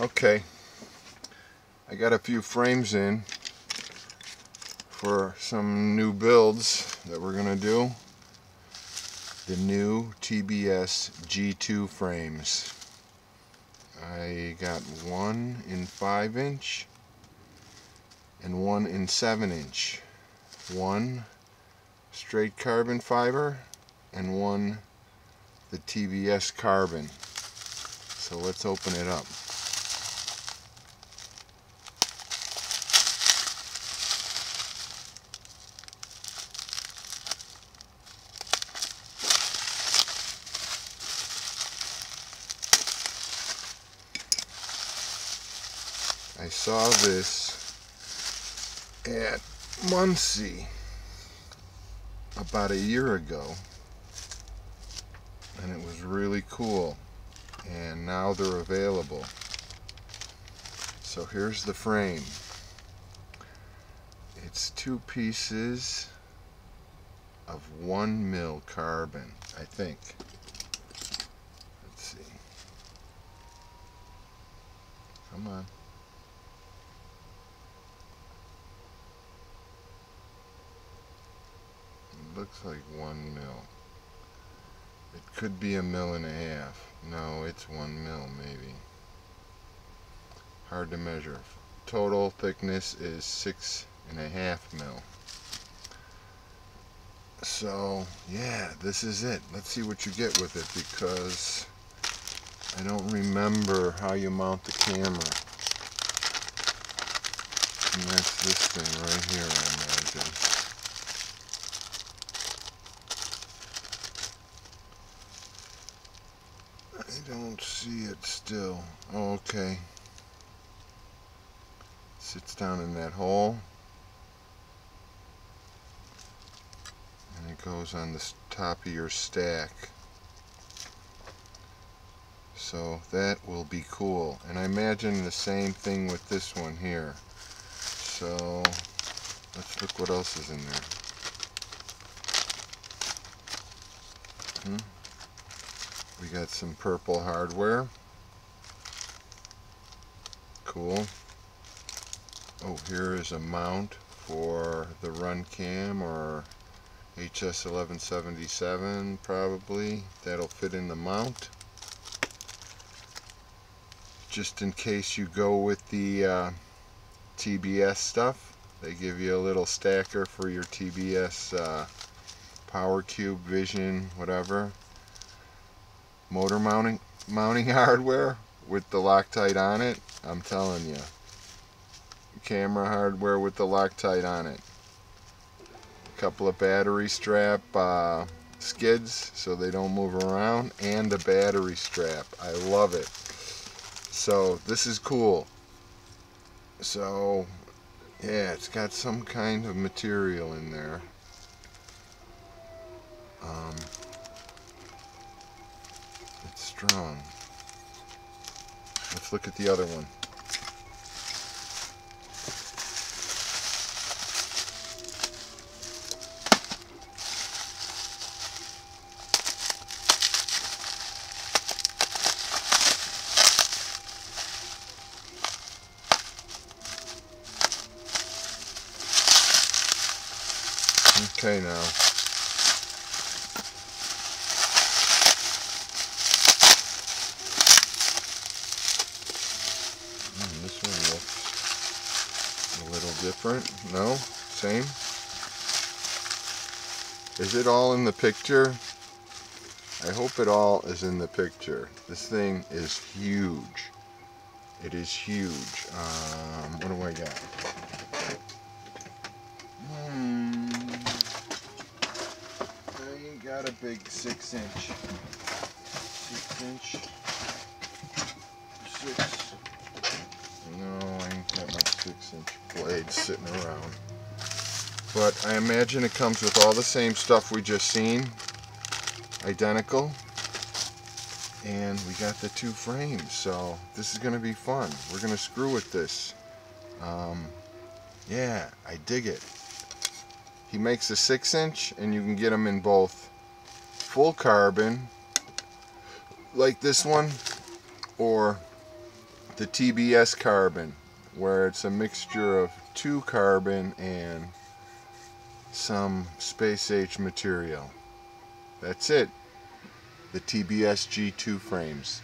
Okay, I got a few frames in for some new builds that we're going to do. The new TBS G2 frames. I got one in 5 inch and one in 7 inch. One straight carbon fiber and one the TBS carbon. So let's open it up. I saw this at Muncie about a year ago and it was really cool and now they're available. So here's the frame. It's two pieces of one mil carbon I think. Let's see. Come on It looks like one mil. It could be a mil and a half. No, it's one mil maybe. Hard to measure. Total thickness is six and a half mil. So, yeah, this is it. Let's see what you get with it because I don't remember how you mount the camera. And that's this thing right here, I imagine. I don't see it still. Oh, okay. Sits down in that hole. And it goes on the top of your stack. So that will be cool. And I imagine the same thing with this one here. So let's look what else is in there. Hmm. We got some purple hardware. Cool. Oh, here is a mount for the Runcam or HS1177 probably. That'll fit in the mount. Just in case you go with the uh, TBS stuff, they give you a little stacker for your TBS uh, Power Cube, Vision, whatever motor mounting mounting hardware with the Loctite on it. I'm telling you. Camera hardware with the Loctite on it. A couple of battery strap uh, skids so they don't move around and a battery strap. I love it. So this is cool. So yeah, it's got some kind of material in there. Um, strong. Let's look at the other one. Okay now. Different? No? Same? Is it all in the picture? I hope it all is in the picture. This thing is huge. It is huge. Um, what do I got? Hmm. I ain't got a big six inch. Six inch. Six. Blades sitting around. But I imagine it comes with all the same stuff we just seen. Identical. And we got the two frames, so this is going to be fun. We're going to screw with this. Um, yeah, I dig it. He makes a 6 inch and you can get them in both full carbon like this one or the TBS carbon where it's a mixture of two carbon and some space age material. That's it. The TBS G2 frames.